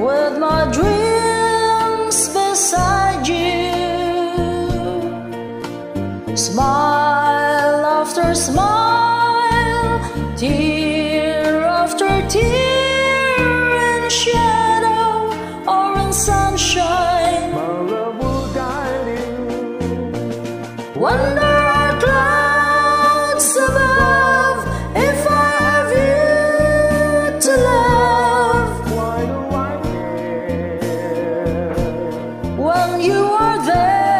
with my dreams beside you. Smile after smile, tear after tear, in shadow or in sunshine. My love will guide you. Wonder you are there